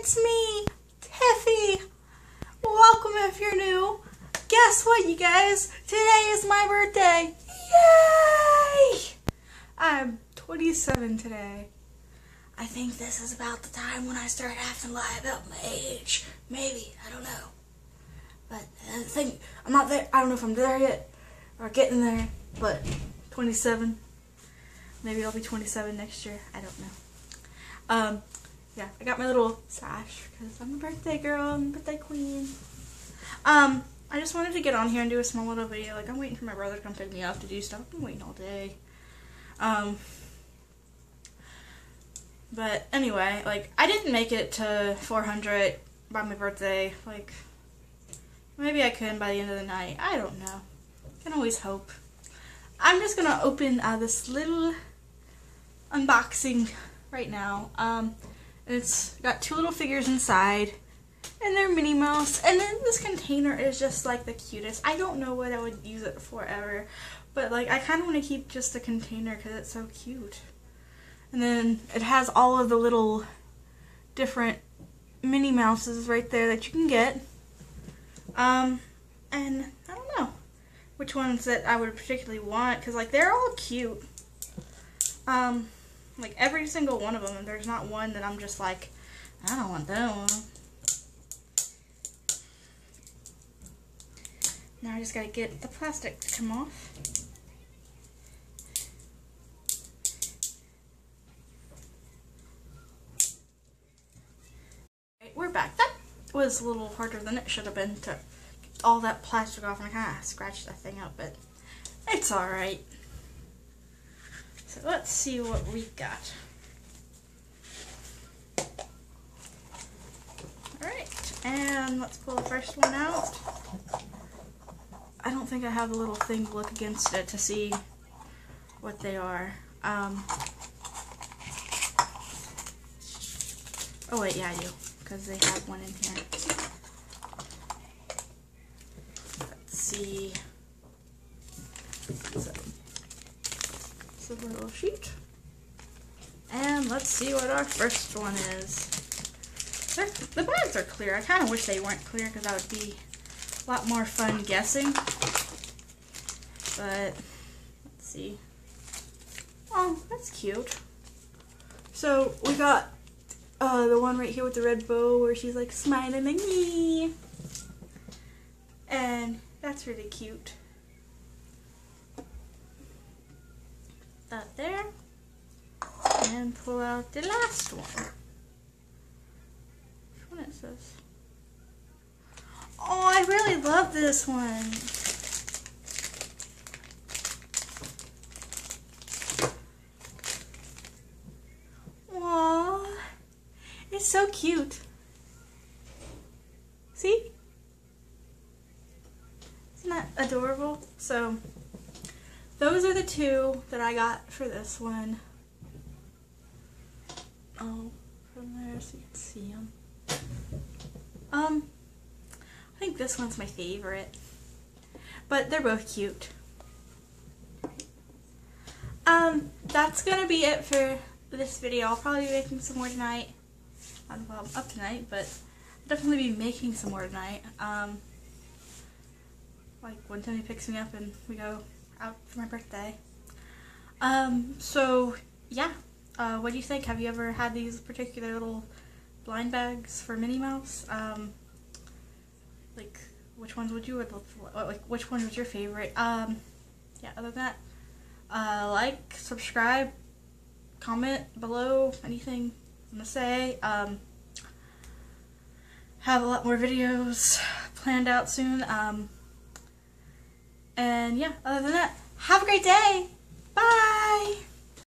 it's me, Tiffy. Welcome if you're new. Guess what, you guys? Today is my birthday. Yay! I'm 27 today. I think this is about the time when I start having to lie about my age. Maybe, I don't know. But I think I'm not there. I don't know if I'm there yet or getting there. But 27. Maybe I'll be 27 next year. I don't know. Um, yeah, I got my little sash because I'm a birthday girl. I'm a birthday queen. Um, I just wanted to get on here and do a small little video. Like, I'm waiting for my brother to come pick me up to do stuff. I'm waiting all day. Um, but anyway, like, I didn't make it to 400 by my birthday. Like, maybe I could by the end of the night. I don't know. Can always hope. I'm just gonna open uh, this little unboxing right now. Um, it's got two little figures inside, and they're Minnie Mouse. And then this container is just like the cutest. I don't know what I would use it for ever, but like I kind of want to keep just the container because it's so cute. And then it has all of the little different Minnie Mouses right there that you can get. Um, and I don't know which ones that I would particularly want because like they're all cute. Um, like every single one of them, and there's not one that I'm just like, I don't want that one. Now I just gotta get the plastic to come off. we're back. That was a little harder than it should have been to get all that plastic off and I kind of scratched that thing up, but it's alright. So let's see what we got. Alright, and let's pull the first one out. I don't think I have a little thing to look against it to see what they are. Um, oh wait, yeah I do because they have one in here. Let's see. So, a little sheet. And let's see what our first one is. They're, the bags are clear. I kind of wish they weren't clear because that would be a lot more fun guessing. But, let's see. Oh, that's cute. So, we got uh, the one right here with the red bow where she's like smiling at me. And that's really cute. That there. And pull out the last one. Which one is this? Oh, I really love this one. It's so cute. See? Isn't that adorable? So, those are the two that I got for this one. Oh, from there so you can see them. Um, I think this one's my favorite. But they're both cute. Um, that's gonna be it for this video. I'll probably be making some more tonight. I'm up tonight, but I'll definitely be making some more tonight. Um, like when Tony picks me up and we go out for my birthday. Um, so yeah, uh, what do you think? Have you ever had these particular little blind bags for Minnie Mouse? Um, like, which ones would you would? Like, which one was your favorite? Um, yeah, other than that, uh, like, subscribe, comment below, anything I'm gonna say. Um, have a lot more videos planned out soon. Um, and yeah, other than that, have a great day. Bye.